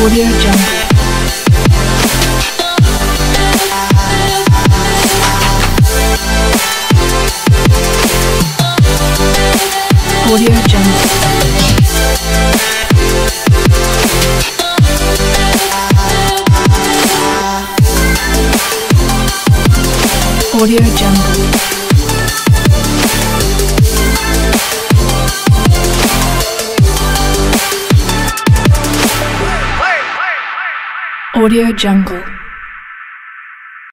Audio Jungle. Audio. Audio Jungle. Audio Jungle.